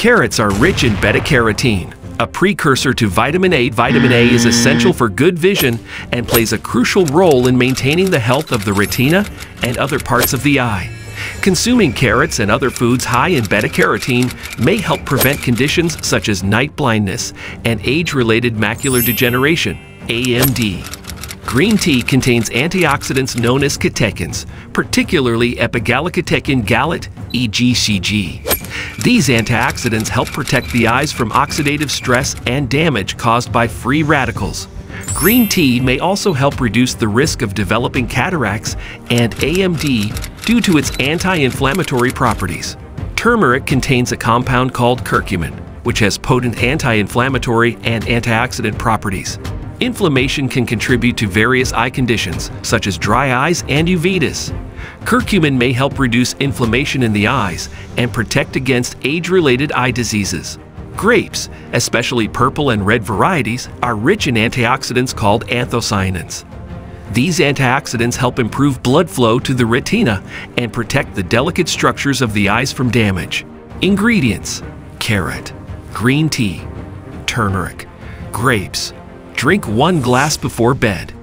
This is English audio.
Carrots are rich in beta-carotene, a precursor to vitamin A. Vitamin A is essential for good vision and plays a crucial role in maintaining the health of the retina and other parts of the eye. Consuming carrots and other foods high in beta-carotene may help prevent conditions such as night blindness and age-related macular degeneration, AMD. Green tea contains antioxidants known as catechins, particularly epigallocatechin gallate, EGCG. These antioxidants help protect the eyes from oxidative stress and damage caused by free radicals. Green tea may also help reduce the risk of developing cataracts and AMD due to its anti-inflammatory properties. Turmeric contains a compound called curcumin, which has potent anti-inflammatory and antioxidant properties. Inflammation can contribute to various eye conditions, such as dry eyes and uveitis. Curcumin may help reduce inflammation in the eyes and protect against age-related eye diseases. Grapes, especially purple and red varieties, are rich in antioxidants called anthocyanins. These antioxidants help improve blood flow to the retina and protect the delicate structures of the eyes from damage. Ingredients Carrot, green tea, turmeric, grapes, Drink one glass before bed.